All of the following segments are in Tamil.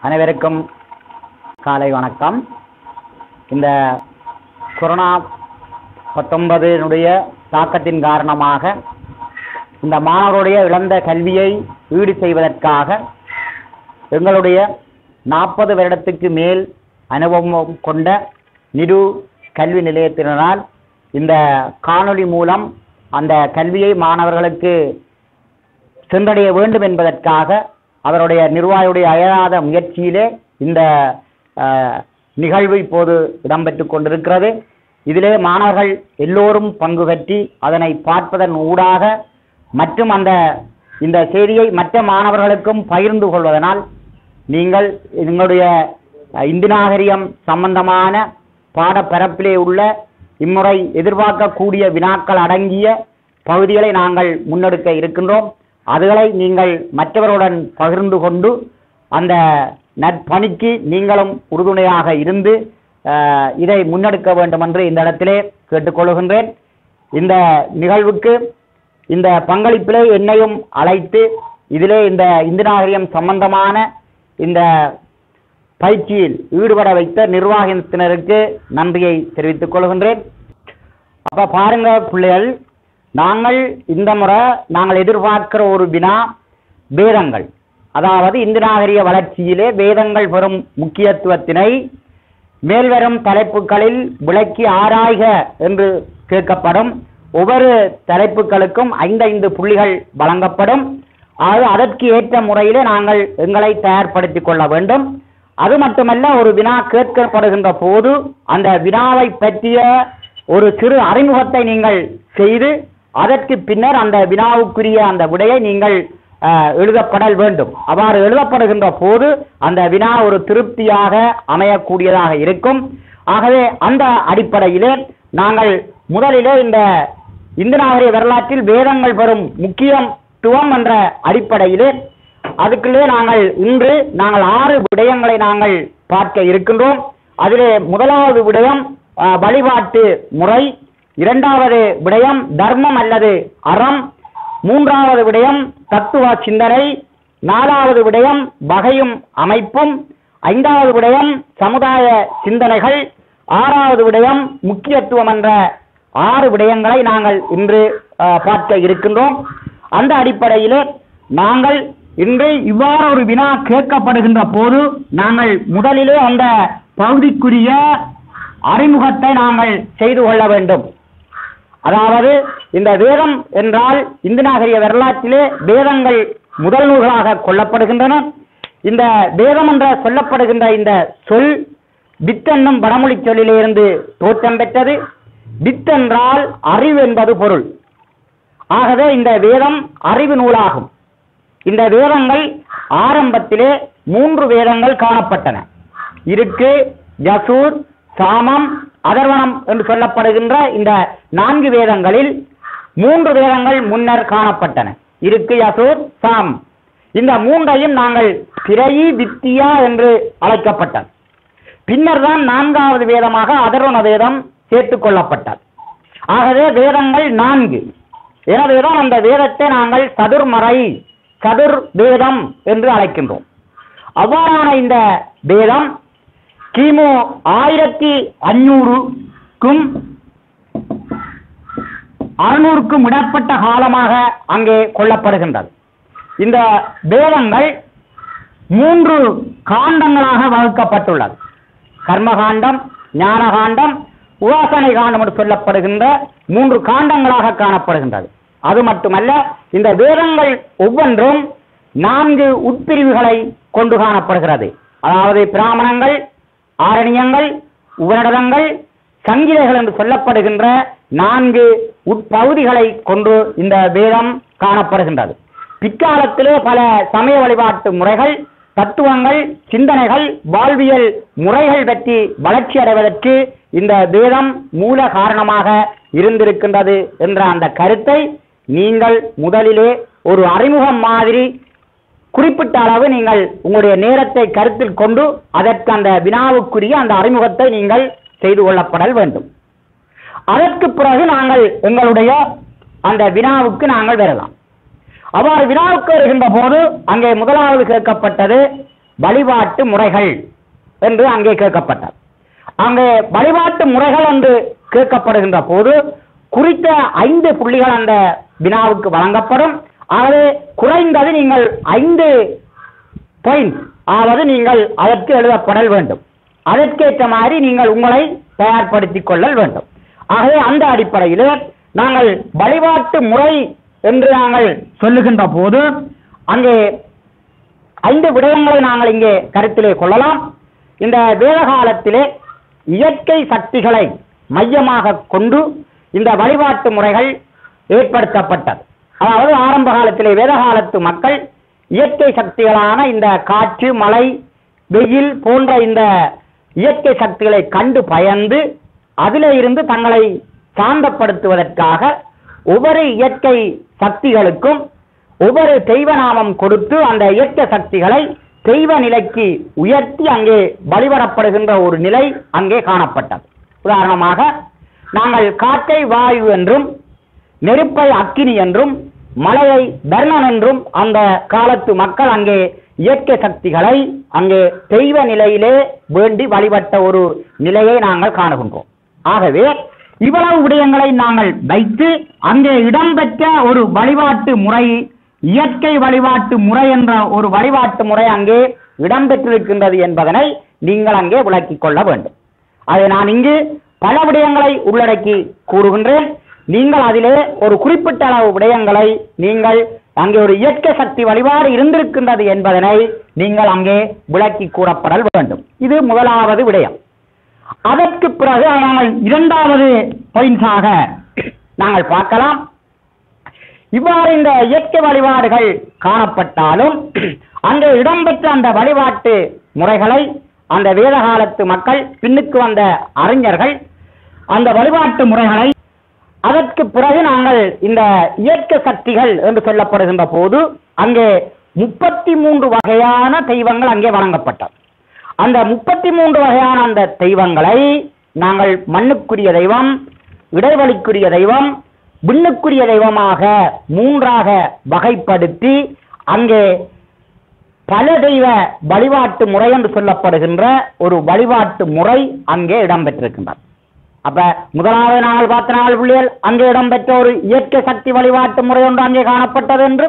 அனைவருக்கும் காலை வணக்கம். இந்த கொரோனா பத்தொன்பதினுடைய தாக்கத்தின் காரணமாக இந்த மாணவருடைய இழந்த கல்வியை ஈடு செய்வதற்காக எங்களுடைய நாற்பது வருடத்துக்கு மேல் அனுபவம் கொண்ட நிரு கல்வி நிலையத்தினரால் இந்த காணொளி மூலம் அந்த கல்வியை மாணவர்களுக்கு சென்றடைய வேண்டும் என்பதற்காக அவருடைய நிர்வாகியுடைய அயராத முயற்சியிலே இந்த நிகழ்வு இப்போது இடம்பெற்று கொண்டிருக்கிறது. இதிலே மாணவர்கள் எல்லோரும் பங்கு பற்றி அதனை பார்ப்பதன் ஊடாக மற்றும் அந்த இந்த செய்தியை மற்ற மாணவர்களுக்கும் பகிர்ந்து கொள்வதனால் நீங்கள் எங்களுடைய இந்து நாகரிகம் சம்பந்தமான பாடப்பரப்பிலே உள்ள இம்முறை எதிர்பார்க்கக்கூடிய வினாக்கள் அடங்கிய பகுதிகளை நாங்கள் முன்னெடுக்க இருக்கின்றோம். அதுகளை நீங்கள் மற்றவருடன் பகிர்ந்து கொண்டு அந்த நற்பணிக்கு நீங்களும் உறுதுணையாக இருந்து இதை முன்னெடுக்க வேண்டும் என்று இந்த இடத்திலே கேட்டுக்கொள்கின்றேன் இந்த நிகழ்வுக்கு இந்த பங்களிப்பிலே என்னையும் அழைத்து இதிலே இந்த இந்து நாகரிகம் சம்பந்தமான இந்த பயிற்சியில் ஈடுபட வைத்த நிர்வாகத்தினருக்கு நன்றியை தெரிவித்துக் கொள்கின்றேன். அப்போ பாருங்க பிள்ளைகள் நாங்கள் இந்த முறை நாங்கள் எதிர்பார்க்கிற ஒரு வினா வேதங்கள். அதாவது இந்து நாகரிக வளர்ச்சியிலே வேதங்கள் பெறும் முக்கியத்துவத்தினை மேல்வரும் தலைப்புகளில் விளக்கி ஆராய்க என்று கேட்கப்படும். ஒவ்வொரு தலைப்புகளுக்கும் ஐந்தைந்து புள்ளிகள் வழங்கப்படும். அது அதற்கு ஏற்ற முறையிலே நாங்கள் எங்களை தயார்படுத்திக் கொள்ள வேண்டும். அது மட்டுமல்ல ஒரு வினா கேட்கப்படுகின்ற போது அந்த வினாவை பற்றிய ஒரு சிறு அறிமுகத்தை நீங்கள் செய்து அதற்கு பின்னர் அந்த வினாவுக்குரிய அந்த விடையை நீங்கள் அஹ், எழுதப்படல் வேண்டும். அவ்வாறு எழுதப்படுகின்ற போது அந்த வினா ஒரு திருப்தியாக அமையக்கூடியதாக இருக்கும். ஆகவே அந்த அடிப்படையிலே நாங்கள் முதலிலே இந்த இந்து நாகரிக வரலாற்றில் வேதங்கள் பெறும் முக்கியத்துவம் என்ற அடிப்படையிலே அதுக்குள்ளே நாங்கள் இன்று நாங்கள் ஆறு விடயங்களை நாங்கள் பார்க்க இருக்கின்றோம். அதிலே முதலாவது விடயம் வழிபாட்டு முறை இரண்டாவது விடயம் தர்மம் அல்லது அறம். மூன்றாவது விடயம் தத்துவ சிந்தனை. நாலாவது விடயம் வகையும் அமைப்பும். ஐந்தாவது விடயம் சமுதாய சிந்தனைகள். ஆறாவது விடயம் முக்கியத்துவம் என்ற ஆறு விடயங்களை நாங்கள் இன்று அஹ், பார்க்க இருக்கின்றோம். அந்த அடிப்படையிலே நாங்கள் இன்று இவ்வாறு ஒரு வினா கேட்கப்படுகின்ற போது நாங்கள் முதலிலே அந்த பகுதிக்குரிய அறிமுகத்தை நாங்கள் செய்து கொள்ள வேண்டும். அதாவது இந்த வேதம் என்றால் இந்து நாகரிக வரலாற்றிலே வேதங்கள் முதல் நூல்களாக கொள்ளப்படுகின்றன. இந்த வேதம் என்ற சொல்லப்படுகின்ற இந்த சொல் வித்தென்னும் வடமொழி சொல்லிலிருந்து தோற்றம் பெற்றது. வித்தென்றால் அறிவு என்பது பொருள். ஆகவே இந்த வேதம் அறிவு நூலாகும். இந்த வேதங்கள் ஆரம்பத்திலே மூன்று வேதங்கள் காணப்பட்டன. இருக்கு யசூர் சாமம் அதர்வனம் என்று சொல்லப்படுகின்ற இந்த நான்கு வேதங்களில் மூன்று வேதங்கள் முன்னர் காணப்பட்டன. இருக்கு யசூர் சாம். இந்த மூன்றையும் நாங்கள் திரையி வித்தியா என்று அழைக்கப்பட்டது. பின்னர் தான் நான்காவது வேதமாக அதர்வன வேதம் சேர்த்துக் கொள்ளப்பட்டது. ஆகவே வேதங்கள் நான்கு. எனவேதான் அந்த வேதத்தை நாங்கள் சதுர்மறை சதுர் வேதம் என்று அழைக்கின்றோம். அவ்வாறான இந்த வேதம் கிமு ஆயிரத்தி அஞ்சூறுக்கும் அறுநூறுக்கும் இடப்பட்ட காலமாக அங்கே கொல்லப்படுகின்றது. இந்த வேதங்கள் மூன்று காண்டங்களாக வகுக்கப்பட்டுள்ளது. கர்மகாண்டம் ஞானகாண்டம் உபாசனை காண்டம் என்று சொல்லப்படுகின்ற மூன்று காண்டங்களாக காணப்படுகின்றது. அது மட்டுமல்ல இந்த வேதங்கள் ஒவ்வொன்றும் நான்கு உட்பிரிவுகளை கொண்டு காணப்படுகிறது. அதாவது பிராமணங்கள் ஆரணியங்கள் உபநடனங்கள் சங்கீதைகள் என்று சொல்லப்படுகின்ற நான்கு உட்பகுதிகளை கொண்டு இந்த வேதம் காணப்படுகின்றது. பிற்காலத்திலே பல சமய வழிபாட்டு முறைகள் தத்துவங்கள் சிந்தனைகள் வாழ்வியல் முறைகள் பற்றி வளர்ச்சி அடைவதற்கு இந்த வேதம் மூல காரணமாக இருந்திருக்கின்றது என்ற அந்த கருத்தை நீங்கள் முதலிலே ஒரு அறிமுகம் மாதிரி குறிப்பிட்ட அளவு நீங்கள் உங்களுடைய நேரத்தை கருத்தில் கொண்டு அதற்கு அந்த வினாவுக்குரிய அந்த அறிமுகத்தை நீங்கள் செய்து கொள்ளப்படல் வேண்டும். அதற்கு பிறகு நாங்கள் எங்களுடைய அந்த வினாவுக்கு நாங்கள் வரலாம். அவ்வாறு வினாவுக்கு வருகின்ற போது அங்கே முதலாவது கேட்கப்பட்டது வழிபாட்டு முறைகள் என்று அங்கே கேட்கப்பட்டது அங்கே வழிபாட்டு முறைகள் என்று கேட்கப்படுகின்ற போது குறித்த ஐந்து புள்ளிகள் அந்த வினாவுக்கு வழங்கப்படும். ஆகவே குறைந்தது நீங்கள் ஐந்து பாயிண்ட் அதாவது நீங்கள் அதற்கு எழுதப்படல் வேண்டும். அதற்கேற்ற மாதிரி நீங்கள் உங்களை தயார்படுத்திக் கொள்ளல் வேண்டும். ஆகவே அந்த அடிப்படையில் நாங்கள் வழிபாட்டு முறை என்று நாங்கள் சொல்லுகின்ற போது அங்கே ஐந்து விடயங்களை நாங்கள் இங்கே கருத்திலே கொள்ளலாம். இந்த வேத காலத்திலே இயற்கை சக்திகளை மையமாக கொண்டு இந்த வழிபாட்டு முறைகள் ஏற்படுத்தப்பட்டது. அதாவது ஆரம்ப காலத்திலே வேத காலத்து மக்கள் இயற்கை சக்திகளான இந்த காற்று மழை வெயில் போன்ற இந்த இயற்கை சக்திகளை கண்டு பயந்து அதிலே இருந்து தங்களை சாந்தப்படுத்துவதற்காக ஒவ்வொரு இயற்கை சக்திகளுக்கும் ஒவ்வொரு தெய்வ நாமம் கொடுத்து அந்த இயற்கை சக்திகளை தெய்வ நிலைக்கு உயர்த்தி அங்கே வழிபடப்படுகின்ற ஒரு நிலை அங்கே காணப்பட்டது. உதாரணமாக நாங்கள் காற்றை வாயு என்றும் நெருப்பை அக்கினி என்றும் மலையை தர்ணன் என்றும் அந்த காலத்து மக்கள் அங்கே இயற்கை சக்திகளை அங்கே தெய்வ நிலையிலே வேண்டி வழிபட்ட ஒரு நிலையை நாங்கள் காணுகின்றோம். ஆகவே இவ்வளவு விடயங்களை நாங்கள் வைத்து அங்கே இடம்பெற்ற ஒரு வழிபாட்டு முறை இயற்கை வழிபாட்டு முறை என்ற ஒரு வழிபாட்டு முறை அங்கே இடம்பெற்றிருக்கின்றது என்பதனை நீங்கள் அங்கே விளக்கிக் கொள்ள வேண்டும். அதை நான் இங்கு பல விடயங்களை உள்ளடக்கி கூறுகின்றேன். நீங்கள் அதிலே ஒரு குறிப்பிட்ட அளவு விடயங்களை நீங்கள் அங்கே ஒரு இயற்கை சக்தி வழிபாடு இருந்திருக்கின்றது என்பதனை நீங்கள் அங்கே விளக்கி கூறப்படல் வேண்டும். இது முதலாவது விடயம். அதற்கு பிறகு ஆனால் இரண்டாவது பாயிண்ட்ஸாக நாங்கள் பார்க்கலாம். இவ்வாறு இந்த இயற்கை வழிபாடுகள் காணப்பட்டாலும் அங்கே இடம்பெற்ற அந்த வழிபாட்டு முறைகளை அந்த வேத காலத்து மக்கள் பின்னுக்கு வந்த அறிஞர்கள் அந்த வழிபாட்டு முறைகளை அதற்கு பிறகு நாங்கள் இந்த இயற்கை சக்திகள் என்று சொல்லப்படுகின்ற போது அங்கே முப்பத்தி மூன்று வகையான தெய்வங்கள் அங்கே வழங்கப்பட்டது அந்த முப்பத்தி மூன்று வகையான அந்த தெய்வங்களை நாங்கள் மண்ணுக்குரிய தெய்வம் இடைவெளிக்குரிய தெய்வம் விண்ணுக்குரிய தெய்வமாக மூன்றாக வகைப்படுத்தி அங்கே பல தெய்வ வழிபாட்டு முறை என்று சொல்லப்படுகின்ற ஒரு வழிபாட்டு முறை அங்கே இடம்பெற்றிருக்கின்றது. அப்ப முதலாவது நாங்கள் பார்த்த நாள் புள்ளியல் அங்கே இடம்பெற்ற ஒரு இயற்கை சக்தி வழிபாட்டு முறை ஒன்று அங்கே காணப்பட்டது என்று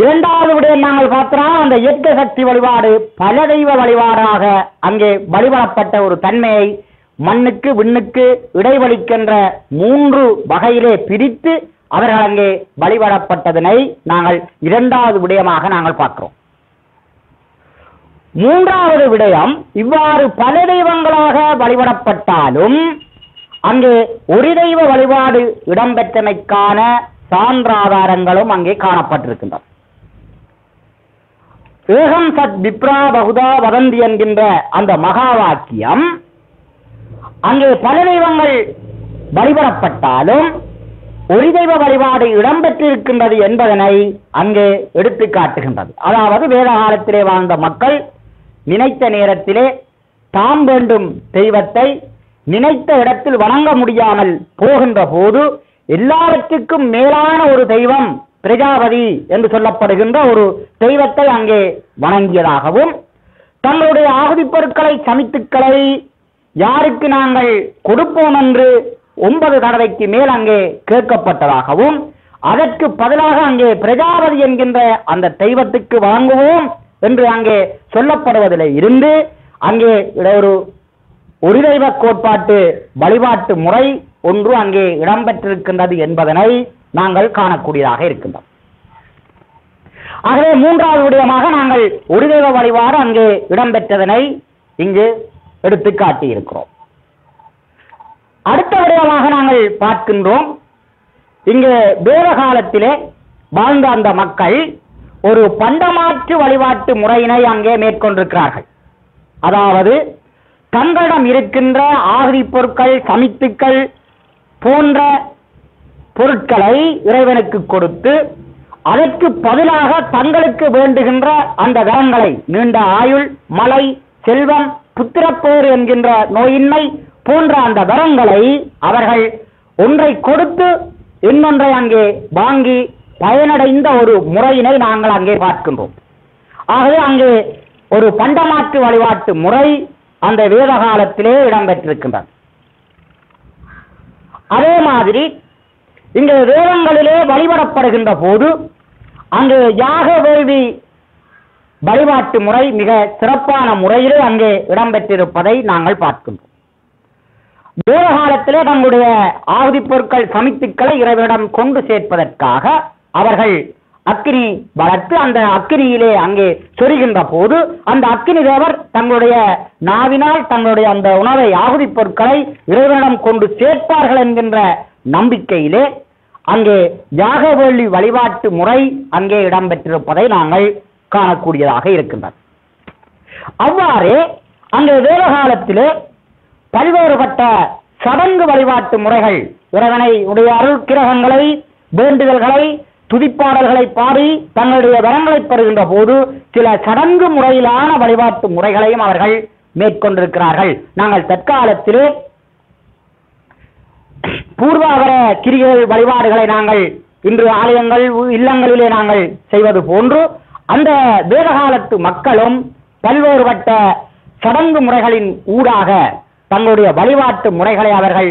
இரண்டாவது விடயம் நாங்கள் பார்த்தோம் அந்த இயற்கை சக்தி வழிபாடு பல தெய்வ வழிபாடாக அங்கே வழிபடப்பட்ட ஒரு தன்மையை மண்ணுக்கு விண்ணுக்கு இடைவழிக்கின்ற மூன்று வகையிலே பிரித்து அவர்கள் அங்கே வழிபடப்பட்டதனை நாங்கள் இரண்டாவது விடயமாக நாங்கள் பார்க்கிறோம். மூன்றாவது விடயம் இவ்வாறு பல தெய்வங்களாக வழிபடப்பட்டாலும் அங்கே ஒரு தெய்வ வழிபாடு இடம்பெற்றமைக்கான சான்றாதாரங்களும் அங்கே காணப்பட்டிருக்கின்றன. ஏகம் சத் பிப்ரா பகுதா வதந்தி என்கின்ற அந்த மகா வாக்கியம் அங்கே பல தெய்வங்கள் வழிபடப்பட்டாலும் ஒரு தெய்வ வழிபாடு இடம்பெற்றிருக்கின்றது என்பதனை அங்கே எடுத்து காட்டுகின்றது அதாவது வேத காலத்திலே வாழ்ந்த மக்கள் நினைத்த நேரத்திலே தாம் வேண்டும் தெய்வத்தை நினைத்த இடத்தில் வணங்க முடியாமல் போகின்ற போது எல்லாவற்றுக்கும் மேலான ஒரு தெய்வம் பிரஜாபதி என்று சொல்லப்படுகின்ற ஒரு தெய்வத்தை அங்கே வணங்கியதாகவும் தங்களுடைய ஆகுதி பொருட்களை சமித்துக்களை யாருக்கு நாங்கள் கொடுப்போம் என்று ஒன்பது தடவைக்கு மேல் அங்கே கேட்கப்பட்டதாகவும் அதற்கு பதிலாக அங்கே பிரஜாபதி என்கின்ற அந்த தெய்வத்துக்கு வழங்குவோம் என்று அங்கே சொல்லப்படுவதில் இருந்து அங்கே ஒரு ஒரு கோட்பாட்டு வழிபாட்டு முறை ஒன்று அங்கே இடம்பெற்றிருக்கின்றது என்பதனை நாங்கள் காணக்கூடியதாக இருக்கின்றோம். ஆகவே மூன்றாவது விடயமாக நாங்கள் ஒரு தெய்வ வழிபாடு அங்கே இடம்பெற்றதனை இங்கு எடுத்து காட்டியிருக்கிறோம். அடுத்த விடயமாக நாங்கள் பார்க்கின்றோம். இங்கு வேத காலத்திலே வாழ்ந்த அந்த மக்கள் ஒரு பண்டமாற்று வழிபாட்டு முறையினை அங்கே மேற்கொண்டிருக்கிறார்கள். அதாவது தங்களிடம் இருக்கின்ற ஆகுதி பொருட்கள் சமித்துக்கள் போன்ற பொருட்களை இறைவனுக்கு கொடுத்து அதற்கு பதிலாக தங்களுக்கு வேண்டுகின்ற அந்த வரங்களை நீண்ட ஆயுள் மலை செல்வம் புத்திரப்பேறு என்கின்ற நோயின்மை போன்ற அந்த வரங்களை அவர்கள் ஒன்றை கொடுத்து இன்னொன்றை அங்கே வாங்கி பயனடைந்த ஒரு முறையினை நாங்கள் அங்கே பார்க்கின்றோம். ஆகவே அங்கே ஒரு பண்டமாற்று வழிபாட்டு முறை அந்த வேத காலத்திலே இடம்பெற்றிருக்கின்றது. அதே மாதிரி இங்கே வேதங்களிலே வழிபடப்படுகின்ற போது அங்கு யாக வேள்வி வழிபாட்டு முறை மிக சிறப்பான முறையிலே அங்கே இடம்பெற்றிருப்பதை நாங்கள் பார்க்கின்றோம். வேத காலத்திலே நம்முடைய ஆகுதி பொருட்கள் சமித்துக்களை இறைவனிடம் கொண்டு சேர்ப்பதற்காக அவர்கள் அக்கினி வளர்த்து அந்த அக்கினியிலே அங்கே சொரிகின்ற போது அந்த அக்கினி தேவர் தங்களுடைய நாவினால் தங்களுடைய அந்த உணவை ஆகுதி பொருட்களை இறைவனிடம் கொண்டு சேர்ப்பார்கள் என்கின்ற நம்பிக்கையிலே அங்கே யாகவேள்வி வழிபாட்டு முறை அங்கே இடம்பெற்றிருப்பதை நாங்கள் காணக்கூடியதாக இருக்கின்றது. அவ்வாறே அங்கே வேதகாலத்திலே பல்வேறுபட்ட சடங்கு வழிபாட்டு முறைகள் இறைவனை உடைய அருள் கிரகங்களை வேண்டுதல்களை துதிப்பாடல்களை பாடி தங்களுடைய வரங்களை பெறுகின்ற போது சில சடங்கு முறையிலான வழிபாட்டு முறைகளையும் அவர்கள் மேற்கொண்டிருக்கிறார்கள். நாங்கள் தற்காலத்திலே பூர்வாகர கிரிகள் வழிபாடுகளை நாங்கள் இன்று ஆலயங்கள் இல்லங்களிலே நாங்கள் செய்வது போன்று அந்த வேதகாலத்து மக்களும் பல்வேறுபட்ட சடங்கு முறைகளின் ஊடாக தங்களுடைய வழிபாட்டு முறைகளை அவர்கள்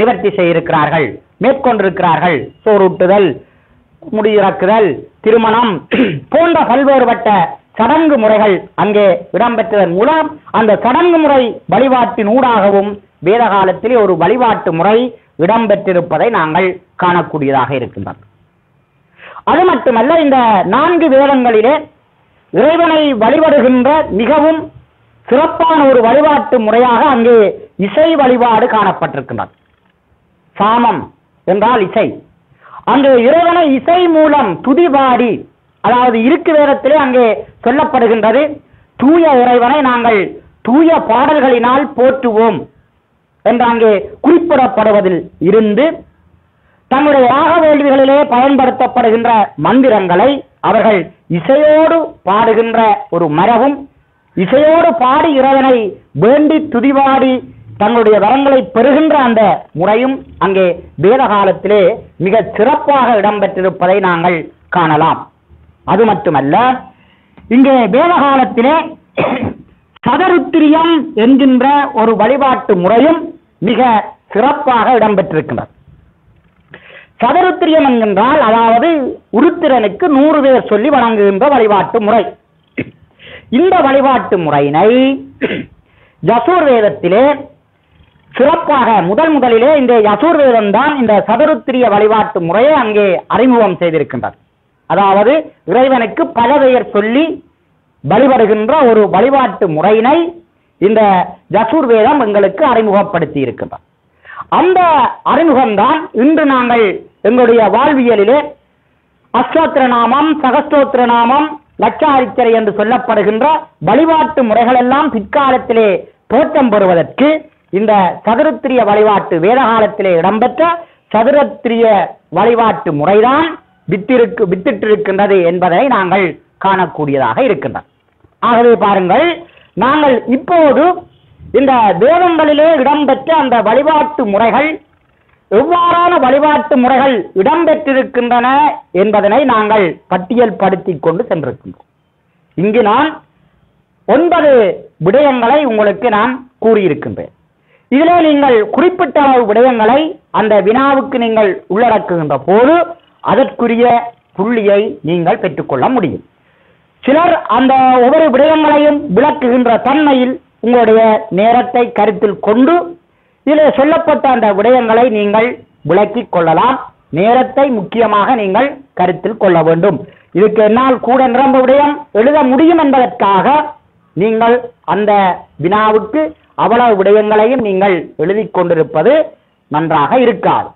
நிவர்த்தி செய்திருக்கிறார்கள் மேற்கொண்டிருக்கிறார்கள். சோறூட்டுதல் முடியிறக்குதல் திருமணம் போன்ற பல்வேறுபட்ட சடங்கு முறைகள் அங்கே இடம்பெற்றதன் மூலம் அந்த சடங்கு முறை வழிபாட்டின் ஊடாகவும் வேத காலத்திலே ஒரு வழிபாட்டு முறை இடம்பெற்றிருப்பதை நாங்கள் காணக்கூடியதாக இருக்கின்றோம் அது மட்டுமல்ல இந்த நான்கு வேதங்களிலே இறைவனை வழிபடுகின்ற மிகவும் சிறப்பான ஒரு வழிபாட்டு முறையாக அங்கே இசை வழிபாடு காணப்பட்டிருக்கின்றது. சாமம் என்றால் இசை. அங்கு இறைவனை இசை மூலம் துதிபாடி அதாவது இருக்கு வேதத்திலே அங்கே சொல்லப்படுகின்றது தூய இறைவனை நாங்கள் தூய பாடல்களினால் போற்றுவோம் என்று அங்கே குறிப்பிடப்படுவதில் இருந்து தங்களுடைய யாக வேள்விகளிலே பயன்படுத்தப்படுகின்ற மந்திரங்களை அவர்கள் இசையோடு பாடுகின்ற ஒரு மரபும் இசையோடு பாடி இறைவனை வேண்டி துதிவாடி தங்களுடைய வரங்களை பெறுகின்ற அந்த முறையும் அங்கே வேத காலத்திலே மிக சிறப்பாக இடம்பெற்றிருப்பதை நாங்கள் காணலாம். அது மட்டுமல்ல இங்கே வேத காலத்திலே சதருத்திரியம் என்கின்ற ஒரு வழிபாட்டு முறையும் மிக சிறப்பாக இடம்பெற்றிருக்கின்றது. சதருத்திரியம் என்கின்றால் அதாவது உருத்திரனுக்கு நூறு பேர் சொல்லி வழங்குகின்ற வழிபாட்டு முறை. இந்த வழிபாட்டு முறையினை ஜசூர் வேதத்திலே சிறப்பாக முதல் முதலிலே இந்த யசூர்வேதம் தான் இந்த சதுருத்திரிய வழிபாட்டு முறையை அங்கே அறிமுகம் செய்திருக்கின்றார். அதாவது இறைவனுக்கு பல பெயர் சொல்லி வழிபடுகின்ற ஒரு வழிபாட்டு முறையினை இந்த யசூர்வேதம் எங்களுக்கு அறிமுகப்படுத்தி இருக்கின்றார் அந்த அறிமுகம்தான் இன்று நாங்கள் எங்களுடைய வாழ்வியலிலே அஷ்டோத்திர நாமம் சகஸ்தோத்திர நாமம் லட்சாரிச்சரை என்று சொல்லப்படுகின்ற வழிபாட்டு முறைகள் எல்லாம் பிற்காலத்திலே தோற்றம் பெறுவதற்கு இந்த சதுரத்திரிய வழிபாட்டு வேத காலத்திலே இடம்பெற்ற சதுரத்திரிய வழிபாட்டு முறைதான் வித்திருக்கு வித்திட்டிருக்கின்றது என்பதை நாங்கள் காணக்கூடியதாக இருக்கின்றது ஆகவே பாருங்கள் நாங்கள் இப்போது இந்த வேதங்களிலே இடம்பெற்ற அந்த வழிபாட்டு முறைகள் எவ்வாறான வழிபாட்டு முறைகள் இடம்பெற்றிருக்கின்றன என்பதனை நாங்கள் பட்டியல் படுத்தி கொண்டு சென்றிருக்கின்றோம். இங்கு நான் ஒன்பது விடயங்களை உங்களுக்கு நான் கூறியிருக்கின்றேன். இதிலே நீங்கள் குறிப்பிட்ட அளவு விடயங்களை அந்த வினாவுக்கு நீங்கள் உள்ளடக்குகின்ற போது அதற்குரிய புள்ளியை நீங்கள் பெற்றுக்கொள்ள முடியும். சிலர் அந்த ஒவ்வொரு விடயங்களையும் விளக்குகின்ற தன்மையில் உங்களுடைய நேரத்தை கருத்தில் கொண்டு இதில் சொல்லப்பட்ட அந்த விடயங்களை நீங்கள் விளக்கிக் கொள்ளலாம். நேரத்தை முக்கியமாக நீங்கள் கருத்தில் கொள்ள வேண்டும். இதுக்கு என்னால் கூட நிரம்ப விடயம் எழுத முடியும் என்பதற்காக நீங்கள் அந்த வினாவுக்கு அவ்வளவு விடயங்களையும் நீங்கள் எழுதிக் கொண்டிருப்பது நன்றாக இருக்காது.